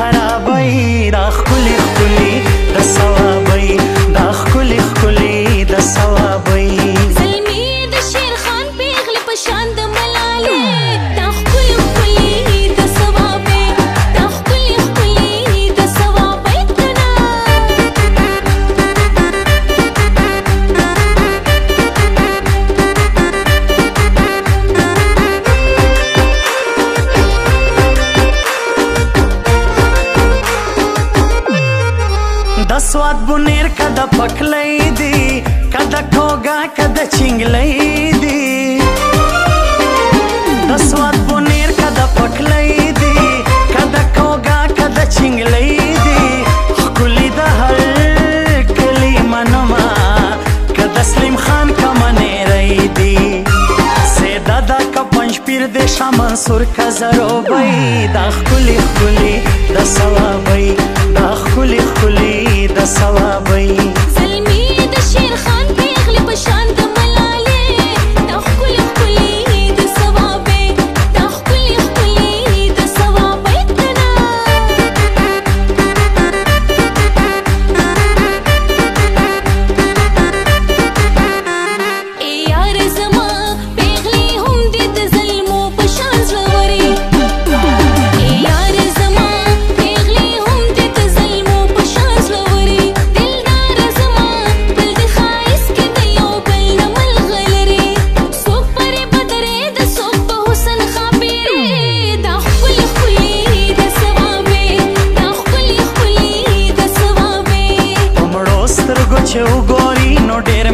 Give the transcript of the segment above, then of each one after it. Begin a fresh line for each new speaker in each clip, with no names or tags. خرابی را سواد بونیر کده پکلی دی کده کوگا کده چنگلی دی د سواد بونیر کده پکلی دی کده کوگا کده چنگلی دی خکلی ده هر کلی منما کده سلیم خان کمانی رئی دی سیده ده که پنج پیر دی شا منصور که زرو بی ده خکلی خکلی ده سوابی ده خکلی خکلی چې وګوري نو ډېر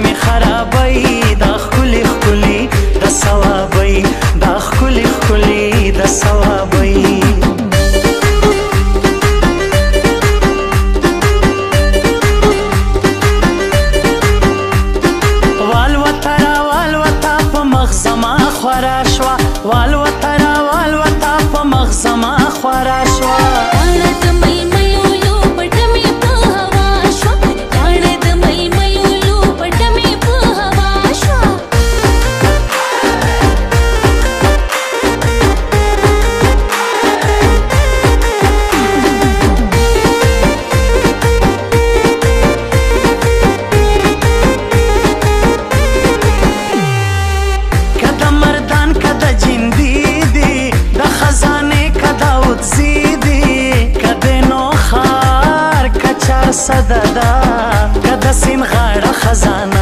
kazan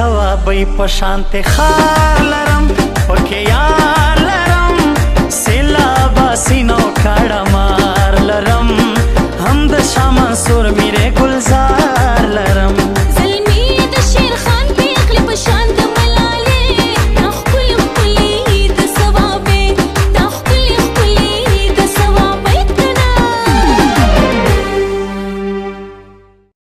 ثوابې په شانته خار لرم پکې یار لرم سلا باسینو کړه مار لرم هم د شمع سور میره
گلزار